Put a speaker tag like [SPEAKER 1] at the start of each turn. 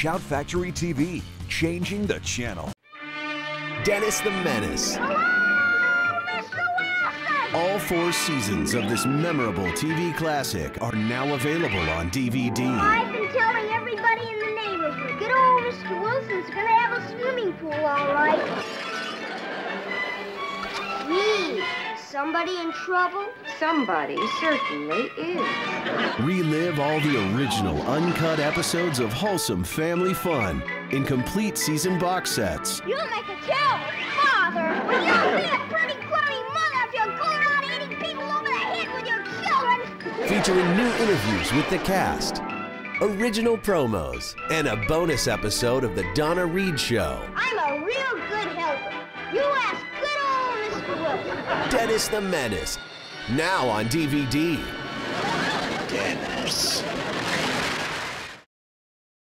[SPEAKER 1] Shout Factory TV, changing the channel.
[SPEAKER 2] Dennis the Menace. All four seasons of this memorable TV classic are now available on DVD.
[SPEAKER 3] I've been telling everybody in the neighborhood. Good old Mr. Wilson's gonna have a swimming pool, all right. Somebody in trouble?
[SPEAKER 4] Somebody certainly is.
[SPEAKER 2] Relive all the original uncut episodes of wholesome family fun in complete season box sets.
[SPEAKER 3] You'll make a terrible father, but you'll be a pretty crummy mother if you're going around hitting people over the head with your children.
[SPEAKER 2] featuring new interviews with the cast, original promos, and a bonus episode of The Donna Reed Show.
[SPEAKER 3] I'm
[SPEAKER 2] Dennis the Menace, now on DVD. Dennis